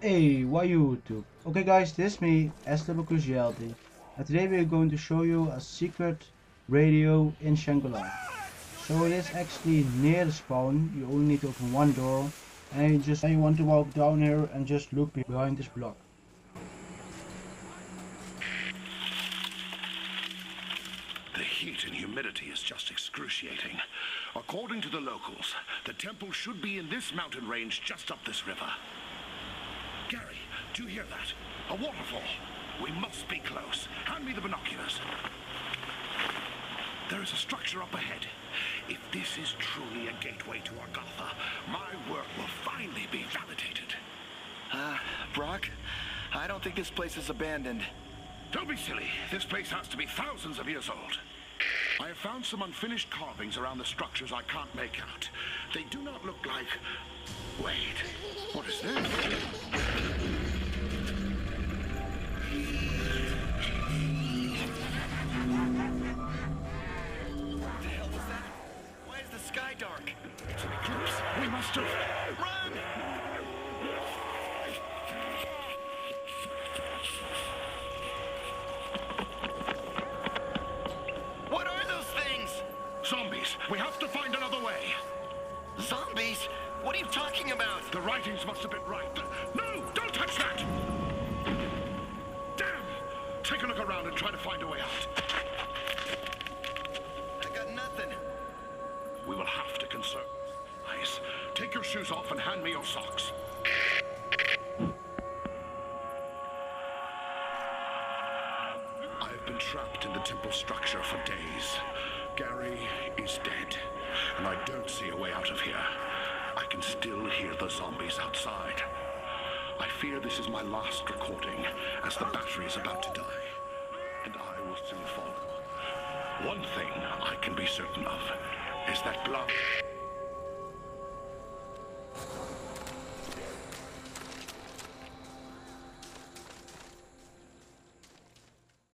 for YouTube. Okay guys, this is me, Estable Cruciality, and today we are going to show you a secret radio in Shangri-La. So it is actually near the spawn, you only need to open one door, and you just you want to walk down here and just look behind this block. The heat and humidity is just excruciating. According to the locals, the temple should be in this mountain range just up this river. Gary, do you hear that? A waterfall. We must be close. Hand me the binoculars. There is a structure up ahead. If this is truly a gateway to Agartha, my work will finally be validated. Uh, Brock, I don't think this place is abandoned. Don't be silly. This place has to be thousands of years old. I have found some unfinished carvings around the structures I can't make out. They do not look like... Wait, what dark? It's an eclipse. We must have... Run! What are those things? Zombies. We have to find another way. Zombies? What are you talking about? The writings must have been right. No! Don't touch that! Damn! Take a look around and try to find a way out. Take your shoes off and hand me your socks. I've been trapped in the temple structure for days. Gary is dead, and I don't see a way out of here. I can still hear the zombies outside. I fear this is my last recording, as the battery is about to die, and I will soon follow. One thing I can be certain of is that blood.